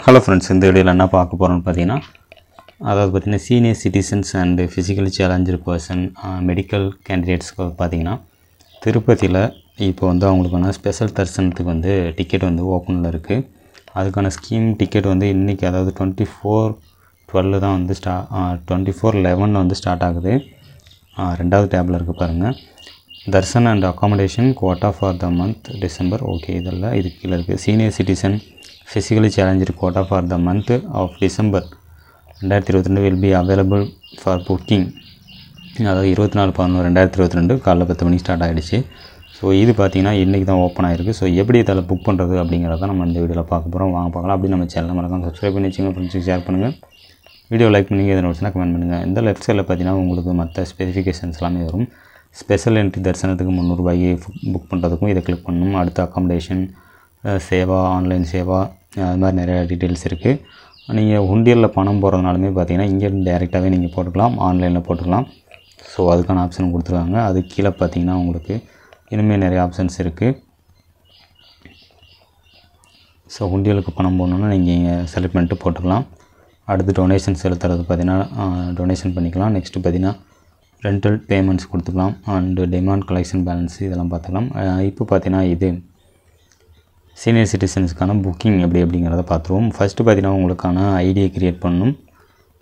Hello friends இந்த வீடியோவில் என்ன பார்க்க போகிறோம்னு பார்த்தீங்கன்னா அதாவது பார்த்திங்கன்னா senior citizens and physically challenge person medical கேண்டிடேட்ஸ்க்கு பார்த்தீங்கன்னா uh, திருப்பதியில் இப்போ வந்து அவங்களுக்கான ஸ்பெஷல் தரிசனத்துக்கு வந்து டிக்கெட் வந்து ஓப்பனில் இருக்குது அதுக்கான ஸ்கீம் டிக்கெட் வந்து இன்றைக்கி அதாவது டுவெண்ட்டி ஃபோர் டுவெல்லு தான் வந்து ஸ்டா டுவெண்ட்டி ஃபோர் லெவனில் வந்து ஸ்டார்ட் ஆகுது. ரெண்டாவது டேபில் இருக்குது பாருங்கள் Darshan and accommodation quota for the month December okay இதெல்லாம் இது கீழே இருக்குது senior citizen physically challenger quota for the month of December ரெண்டாயிரத்தி இருபத்தி ரெண்டு will be available for booking அதாவது இருபத்தி நாலு பதினொன்று ரெண்டாயிரத்தி இருபத்தி ரெண்டு காலைல பத்து மணிக்கு ஸ்டார்ட் ஆகிடுச்சு ஸோ இது பார்த்தீங்கன்னா இன்றைக்கி தான் ஓப்பன் ஆயிருக்கு ஸோ எப்படி இதில் புக் பண்ணுறது அப்படிங்கிறத நம்ம இந்த வீடியோவில் பார்க்க போகிறோம் வாங்க பார்க்கலாம் அப்படி நம்ம சேனல் மறக்காம சப்ஸ்கிரைப் பண்ணி வச்சுங்க ஃப்ரெண்ட்ஸுக்கு ஷேர் பண்ணுங்கள் வீடியோ லைக் பண்ணி எதனா வச்சுன்னா கமெண்ட் பண்ணுங்கள் இந்த லெஃப்ட் சைடில் பார்த்தீங்கன்னா உங்களுக்கு மற்ற ஸ்பெசிஃபிகேஷன்ஸ் எல்லாமே வரும் ஸ்பெஷல் என்ட்ரி தரிசனத்துக்கு முந்நூறுபாய்க்கு புக் பண்ணுறதுக்கும் இதை கிளிக் பண்ணணும் அடுத்த அக்காமடேஷன் சேவா ஆன்லைன் சேவா அது மாதிரி நிறையா டீட்டெயில்ஸ் இருக்குது நீங்கள் உண்டியலில் பணம் போடுறதுனாலுமே பார்த்தீங்கன்னா இங்கே டேரெக்டாகவே நீங்கள் போட்டுக்கலாம். ஆன்லைனில் போட்டுக்கலாம். ஸோ அதுக்கான ஆப்ஷன் கொடுத்துருக்காங்க. அது கீழே பார்த்தீங்கன்னா உங்களுக்கு இனிமேல் நிறைய ஆப்ஷன்ஸ் இருக்குது ஸோ உண்டியலுக்கு பணம் போடணுன்னா நீங்கள் இங்கே செலக்ட் பண்ணிட்டு போட்டுக்கலாம். அடுத்து டொனேஷன் செலுத்துறது பார்த்தீங்கன்னா டொனேஷன் பண்ணிக்கலாம். நெக்ஸ்ட்டு பார்த்தீங்கன்னா ரெண்டல் பேமெண்ட்ஸ் கொடுத்துக்கலாம். அண்டு டிமாண்ட் கலெக்ஷன் பேலன்ஸ் இதெல்லாம் பார்த்துக்கலாம் இப்போ பார்த்தீங்கன்னா இது சீனியர் சிட்டிசன்ஸ்க்கான புக்கிங் எப்படி அப்படிங்கிறத பார்த்துருவோம். ஃபஸ்ட்டு பார்த்தீங்கன்னா உங்களுக்கான ஐடியை க்ரியேட் பண்ணணும்.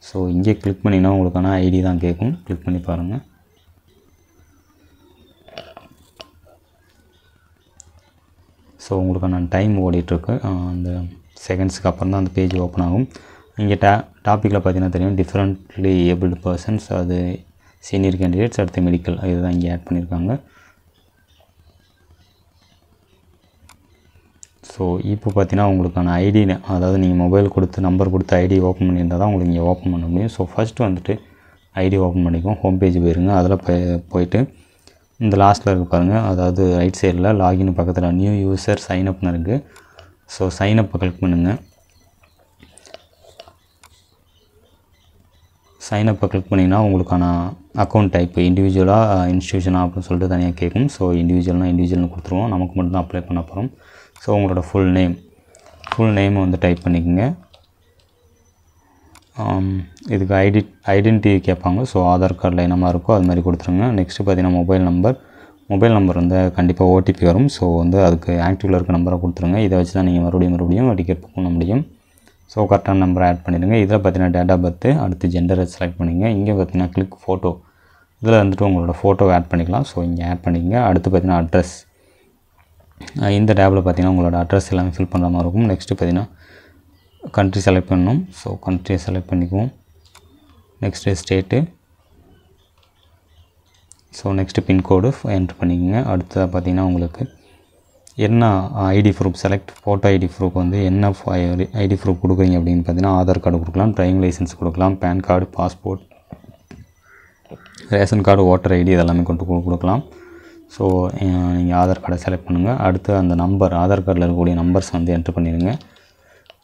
ஸோ இங்கே கிளிக் பண்ணிங்கன்னா உங்களுக்கான ஐடி தான் கேட்கும். கிளிக் பண்ணி பாருங்கள் ஸோ உங்களுக்கான டைம் ஓடிட்டுருக்கு. அந்த செகண்ட்ஸ்க்கு அப்புறம் தான் அந்த பேஜ் ஓப்பன் ஆகும். இங்கே டா டாப்பிக்கில் பார்த்தீங்கன்னா தெரியும். டிஃப்ரெண்ட்லி ஏபிள்டு பர்சன்ஸ் அது சீனியர் கேண்டிடேட்ஸ் அடுத்து மெடிக்கல் இதுதான் இங்கே ஆட் பண்ணியிருக்காங்க. ஸோ இப்போ பார்த்தீங்கன்னா உங்களுக்கான ஐடி அதாவது நீங்கள் மொபைல் கொடுத்து நம்பர் கொடுத்து ஐடி ஓப்பன் பண்ணியிருந்தால் தான் உங்களுக்கு இங்கே ஓப்பன் பண்ண முடியும். ஸோ ஃபஸ்ட்டு வந்துட்டு ஐடி ஓப்பன் பண்ணிக்கும் ஹோம் பேஜ் போயிருங்க அதில் போய் போயிட்டு இந்த லாஸ்ட்டில் இருக்கு பாருங்கள் அதாவது ரைட் சைடில் லாகின் பக்கத்தில் நியூ யூசர் சைனப்னு இருக்குது ஸோ சைனப்பை கிளிக் பண்ணுங்கள் சைனப்பை கிளிக் பண்ணிங்கன்னா உங்களுக்கான அக்கௌண்ட் டைப் இண்டிவிஜுவலாக இன்ஸ்டியூஷனாக அப்படின்னு சொல்லிட்டு தனியாக கேட்கும். ஸோ இண்டிவிஜுவல்னால் இண்டிவிஜுவல்னு கொடுத்துருவோம். நமக்கு மட்டும் தான் அப்ளை பண்ண போகிறோம் ஸோ உங்களோட ஃபுல் நேம் ஃபுல் நேம் வந்து டைப் பண்ணிக்கோங்க. Um, இதுக்கு ஐடி ஐடென்டிட்டி கேட்பாங்க. ஸோ ஆதார் கார்டில் என்னமா இருக்கோ அது மாதிரி கொடுத்துருங்க. நெக்ஸ்ட்டு பார்த்தீங்கன்னா மொபைல் நம்பர் மொபைல் நம்பர் வந்து கண்டிப்பாக ஓடிபி வரும். ஸோ வந்து அதுக்கு ஆக்டிவில் இருக்க நம்பரை கொடுத்துருங்க. இதை வச்சு தான் நீங்கள் மறுபடியும் மறுபடியும் டிக்கெட் புக் பண்ண முடியும். ஸோ கரெக்டான நம்பரை ஆட் பண்ணிடுங்க. இதில் பார்த்தீங்கன்னா டேட் ஆஃப் பர்த்து அடுத்து ஜெண்டரை செலக்ட் பண்ணிங்க. இங்கே பார்த்தீங்கன்னா கிளிக் ஃபோட்டோ இதில் வந்துட்டு உங்களோட ஃபோட்டோவை ஆட் பண்ணிக்கலாம். ஸோ இங்கே ஆட் பண்ணிக்கங்க. அடுத்து பார்த்தீங்கன்னா அட்ரஸ் இந்த டேபில் பார்த்தீங்கன்னா உங்களோட அட்ரஸ் எல்லாமே ஃபில் பண்ணுற மாதிரி இருக்கும். நெக்ஸ்ட்டு பார்த்தீங்கன்னா கண்ட்ரி செலக்ட் பண்ணணும். ஸோ கண்ட்ரியை செலக்ட் பண்ணிக்குவோம். Next state so next pincode enter பண்ணிக்கோங்க. அடுத்ததாக பார்த்தீங்கன்னா உங்களுக்கு என்ன ID proof select photo ID proof வந்து என்ன ஐடி ப்ரூஃப் கொடுக்குறீங்க அப்படின்னு பார்த்தீங்கன்னா ஆதார் கார்டு கொடுக்கலாம் டிரைவிங் லைசன்ஸ் கொடுக்கலாம் PAN card passport ration card voter ID இதெல்லாமே கொண்டு கொடுக்கலாம். ஸோ நீங்கள் ஆதார் கார்டை செலக்ட் பண்ணுங்கள் அடுத்து அந்த நம்பர் ஆதார் கார்டில் இருக்கக்கூடிய நம்பர்ஸ் வந்து என்ட்ரு பண்ணிடுங்க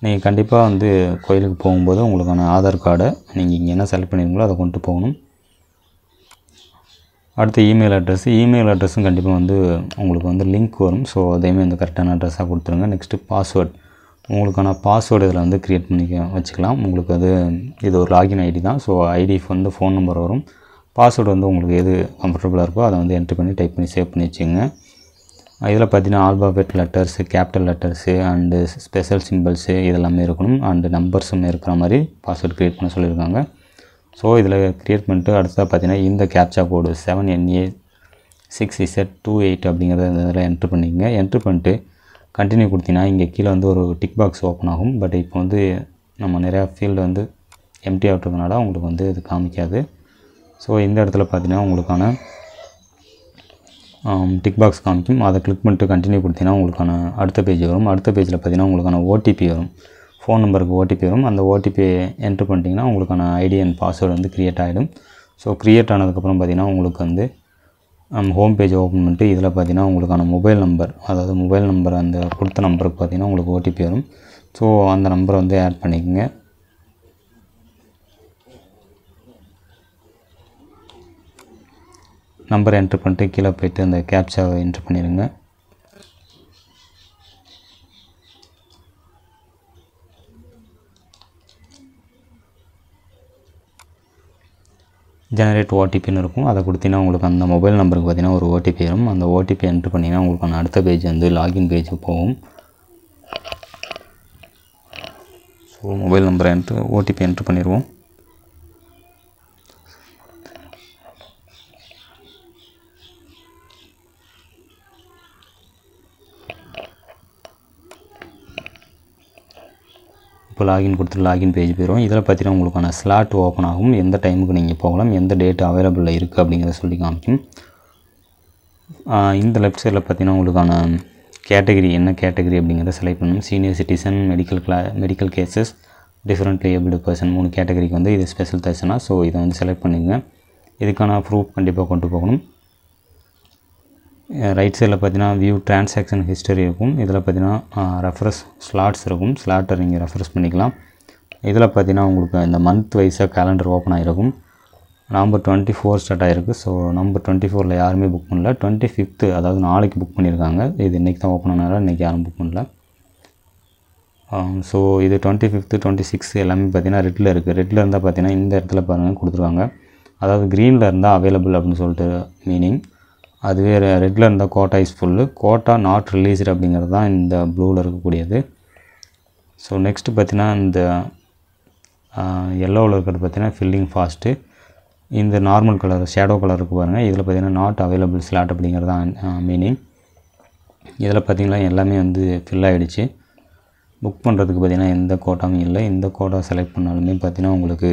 நீங்கள் கண்டிப்பாக வந்து கோயிலுக்கு போகும்போது உங்களுக்கான ஆதார் கார்டை நீங்கள் இங்கே என்ன செலக்ட் பண்ணிடுங்களோ அதை கொண்டு போகணும். அடுத்து இமெயில் அட்ரஸ் இமெயில் அட்ரஸும் கண்டிப்பாக வந்து உங்களுக்கு வந்து லிங்க் வரும். ஸோ அதையுமே வந்து கரெக்டான அட்ரஸாக கொடுத்துருங்க. நெக்ஸ்ட்டு பாஸ்வேர்ட் உங்களுக்கான பாஸ்வேர்டு இதில் வந்து க்ரியேட் பண்ணிக்க வச்சுக்கலாம். உங்களுக்கு அது இது ஒரு லாகின் ஐடி தான். ஸோ ஐடி வந்து ஃபோன் நம்பர் வரும். பாஸ்வேர்டு வந்து உங்களுக்கு எது கம்ஃபர்டபுளாக இருக்கோ அதை வந்து என்ட்ரி பண்ணி டைப் பண்ணி சேவ் பண்ணி வச்சுங்க இதில் பார்த்தீங்கன்னா alphabet letters capital letters and special symbols இதெல்லாமே இருக்கணும். அண்டு நம்பர்ஸும் இருக்கிற மாதிரி பாஸ்வேர்டு க்ரியேட் பண்ண சொல்லியிருக்காங்க. ஸோ இதில் க்ரியேட் பண்ணிட்டு அடுத்ததாக பார்த்தீங்கன்னா இந்த captcha code seven NA six Z two eight அப்படிங்கிறத இந்த இதில் என்ட்ரு பண்ணிக்கங்க. என்ட்ரு பண்ணிட்டு கண்டினியூ கொடுத்தீங்கன்னா இங்கே கீழே வந்து ஒரு டிக் பாக்ஸ் ஓப்பன் ஆகும். பட் இப்போ வந்து நம்ம நிறையா ஃபீல்டு வந்து எம்டி ஆகிட்டதுனால உங்களுக்கு வந்து இது காமிக்காது. ஸோ இந்த இடத்துல பார்த்தீங்கன்னா உங்களுக்கான டிக் பாக்ஸ் காமிக்கும். அதை கிளிக் பண்ணிட்டு கண்டினியூ கொடுத்தீங்கன்னா உங்களுக்கான அடுத்த பேஜ் வரும். அடுத்த பேஜில் பார்த்தீங்கன்னா உங்களுக்கான ஓடிபி வரும். ஃபோன் நம்பருக்கு ஓடிபி வரும். அந்த ஓடிபி என்ட்ரு பண்ணிட்டீங்கன்னா உங்களுக்கான ஐடி அண்ட் பாஸ்வேர்டு வந்து க்ரியேட் ஆகிடும் ஸோ க்ரியேட் ஆனதுக்கப்புறம் பார்த்தீங்கன்னா உங்களுக்கு வந்து ஹோம் பேஜ் ஓப்பன் பண்ணிட்டு இதில் பார்த்தீங்கன்னா உங்களுக்கான மொபைல் நம்பர் அதாவது மொபைல் நம்பர் அந்த கொடுத்த நம்பருக்கு பார்த்தீங்கன்னா உங்களுக்கு ஓடிபி வரும். ஸோ அந்த நம்பரை வந்து ஆட் பண்ணிக்கோங்க. நம்பரை என்ட்ரு பண்ணிட்டு கீழே போய்ட்டு அந்த கேப்சாவை என்ட்ரு பண்ணிடுங்க ஜெனரேட் ஓடிபின்னு இருக்கும். அதை கொடுத்தீங்கன்னா உங்களுக்கு அந்த மொபைல் நம்பருக்கு பார்த்தீங்கன்னா ஒரு ஓடிபி வரும். அந்த ஓடிபி என்ட்ரு பண்ணிங்கன்னா உங்களுக்கான அடுத்த பேஜ் வந்து லாகின் பேஜ் போகும். ஸோ மொபைல் நம்பரை என்ட்ரு ஓடிபி என்ட்ரு பண்ணிடுவோம் இப்போ லாகின் கொடுத்துட்டு லாகின் பேஜ் போயிடும் இதில் பார்த்தீங்கன்னா உங்களுக்கான ஸ்லாட் ஓப்பன் ஆகும். எந்த டைமுக்கு நீங்கள் போகலாம் எந்த டேட் அவைலபிளில் இருக்குது அப்படிங்கிறத சொல்லி காமிக்கும். இந்த லெஃப்ட் சைடில் பார்த்தீங்கன்னா உங்களுக்கான கேட்டகரி என்ன கேட்டகரி அப்படிங்கிறத செலக்ட் பண்ணணும் சீனியர் சிட்டிசன் மெடிக்கல் கிளா medical cases different abled person மூணு கேட்டகரிக்கு வந்து இது ஸ்பெஷல் தர்சனா ஸோ இதை வந்து செலக்ட் பண்ணிடுங்க இதுக்கான ப்ரூஃப் கண்டிப்பாக கொண்டு போகணும். ரைட் சைடில் பார்த்தீங்கன்னா வியூ டிரான்சாக்ஷன் ஹிஸ்டரி இருக்கும். இதில் பார்த்தீங்கன்னா ரெஃபரஸ் ஸ்லாட்ஸ் இருக்கும். ஸ்லாட்டை நீங்கள் ரெஃபரஸ் பண்ணிக்கலாம். இதில் பார்த்தீங்கன்னா உங்களுக்கு இந்த மந்த் வைஸாக கேலண்டர் ஓப்பன் ஆகிருக்கும் நவம்பர் டுவெண்ட்டி ஃபோர் ஸ்டார்ட் ஆகிருக்கு ஸோ நவம்பர் டுவெண்ட்டி ஃபோரில் யாருமே புக் பண்ணல. டுவெண்ட்டி ஃபிஃப்த்து அதாவது நாளைக்கு புக் பண்ணியிருக்காங்க. இது இன்றைக்கி தான் ஓப்பன் ஆனால இன்றைக்கி யாரும் புக் பண்ணல. ஸோ இது டுவெண்ட்டி ஃபிஃப்த்து டுவெண்ட்டி சிக்ஸ் எல்லாமே பார்த்தீங்கன்னா ரெட்டில் இருக்குது ரெட்டில் இருந்தால் பார்த்தீங்கன்னா இந்த இடத்துல பாருங்கள் கொடுத்துருவாங்க அதாவது க்ரீனில் இருந்தால் அவைலபிள் அப்படின்னு சொல்லிட்டு மீனிங் அதுவே ரெட்டில் இருந்தால் quota is full quota not released அப்படிங்கிறது தான் இந்த ப்ளூவில் இருக்கக்கூடியது. ஸோ நெக்ஸ்ட்டு பார்த்தீங்கன்னா இந்த எல்லோவில் இருக்கிறது பார்த்தீங்கன்னா ஃபில்லிங் ஃபாஸ்ட்டு இந்த நார்மல் கலர் ஷேடோ கலர் இருக்குது பாருங்கள் இதில் பார்த்தீங்கன்னா நாட் அவைலபிள் ஸ்லாட் அப்படிங்கிறது தான் மீனிங் இதில் பார்த்தீங்கன்னா எல்லாமே வந்து ஃபில் ஆகிடுச்சு புக் பண்ணுறதுக்கு பார்த்தீங்கன்னா எந்த கோட்டாவும் இல்லை. எந்த கோட்டா செலக்ட் பண்ணாலுமே பார்த்தீங்கன்னா உங்களுக்கு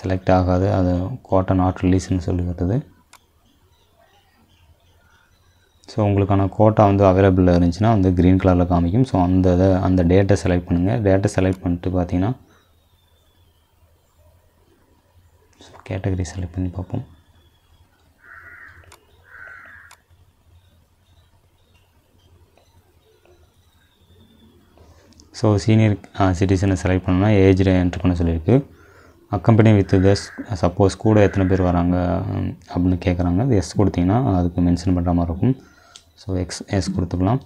செலக்ட் ஆகாது. அது கோட்டா நாட் ரிலீஸ்னு சொல்லி வருது ஸோ உங்களுக்கான கோட்டா வந்து அவைலபிளில் இருந்துச்சுன்னா வந்து க்ரீன் கலரில் காமிக்கும். ஸோ அந்த இதை அந்த டேட்டை செலக்ட் பண்ணுங்கள் டேட்டை செலக்ட் பண்ணிட்டு பார்த்தீங்கன்னா ஸோ கேட்டகரி செலக்ட் பண்ணி பார்ப்போம். ஸோ சீனியர் சிட்டிசனை செலக்ட் பண்ணணும்னா ஏஜில் என்ட்ரு பண்ண சொல்லியிருக்கு. அக்கம்பெனி வித் தஸ் சப்போஸ் கூட எத்தனை பேர் வராங்க அப்படின்னு கேட்குறாங்க அது எஸ் கொடுத்தீங்கன்னா அதுக்கு மென்ஷன் பண்ணுற மாதிரி இருக்கும். ஸோ எக்ஸ் எஸ் கொடுத்துக்கலாம்.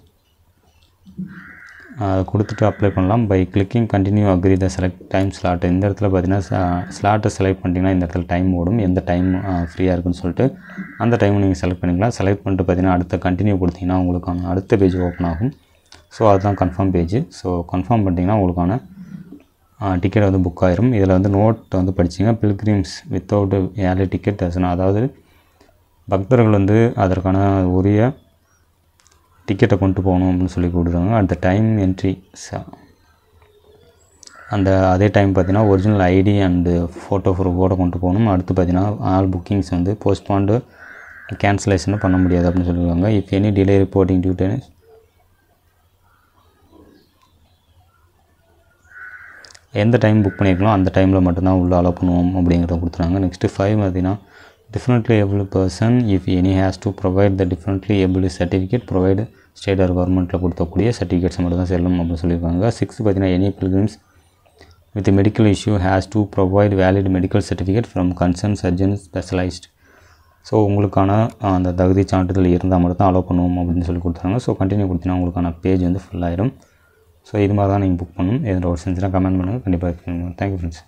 அதை கொடுத்துட்டு அப்ளை பண்ணலாம். By clicking continue agree the select time slot இந்த இடத்துல பார்த்தீங்கன்னா ஸ்லாட்டை செலக்ட் பண்ணிட்டீங்கன்னா இந்த இடத்துல டைம் ஓடும். எந்த டைம் ஃப்ரீயாக இருக்குன்னு சொல்லிட்டு அந்த டைம் நீங்கள் செலக்ட் பண்ணிக்கலாம். செலக்ட் பண்ணிட்டு பார்த்தீங்கன்னா அடுத்த கண்டினியூ கொடுத்தீங்கன்னா உங்களுக்கான அடுத்த பேஜ் ஓப்பன் ஆகும். ஸோ அதுதான் கன்ஃபார்ம் பேஜ் ஸோ கன்ஃபார்ம் பண்ணிட்டீங்கன்னா உங்களுக்கான டிக்கெட் வந்து புக் ஆயிரும். இதில் வந்து நோட் வந்து படிச்சிங்க. பில்கிரிம்ஸ் வித்தவுட் ஏர்லி டிக்கெட் தர்சனம் அதாவது பக்தர்கள் வந்து அதற்கான உரிய டிக்கெட்டை கொண்டு போகணும் அப்படின்னு சொல்லி கொடுக்குறாங்க த டைம் என்ட்ரி அந்த அதே டைம் பார்த்தீங்கன்னா ஒரிஜினல் ஐடி அண்டு ஃபோட்டோ ப்ரூஃபோடு கொண்டு போகணும். அடுத்து பார்த்தீங்கன்னா ஆல் புக்கிங்ஸ் வந்து போஸ்ட்பாண்டு கேன்சலேஷனும் பண்ண முடியாது அப்படின்னு சொல்லியிருக்காங்க if any delay reporting due எந்த டைம் புக் பண்ணியிருக்கலாம் அந்த டைமில் மட்டும்தான் உள்ளே அலோவ் பண்ணுவோம் அப்படிங்கிறத கொடுத்துறாங்க. நெக்ஸ்ட்டு ஃபைவ் பார்த்தீங்கன்னா differently able person if any has to provide the differently able certificate provide state or கவர்மெண்ட்டில் கொடுத்தக்கூடிய சர்டிஃபிகேட்ஸ் மட்டும் தான் செல்லும் அப்படின்னு சொல்லியிருக்காங்க. சிக்ஸ்த் பார்த்தீங்கன்னா any pilgrims with medical issue has to provide valid medical certificate from concern surgeon specialist so உங்களுக்கான அந்த தகுதி சான்றிதழ் இருந்தால் மட்டும் தான் அலோவ் பண்ணுவோம் அப்படின்னு சொல்லி கொடுத்தாங்க ஸோ கண்டினியூ கொடுத்தீங்கன்னா உங்களுக்கான பேஜ் வந்து ஃபுல் ஸோ இது மாதிரி தான் நீங்கள் புக் பண்ணணும். எதில் ஒரு செஞ்சுனா கமெண்ட் பண்ணுங்கள் கண்டிப்பாக தேங்க்யூ ஃப்ரெண்ட்ஸ்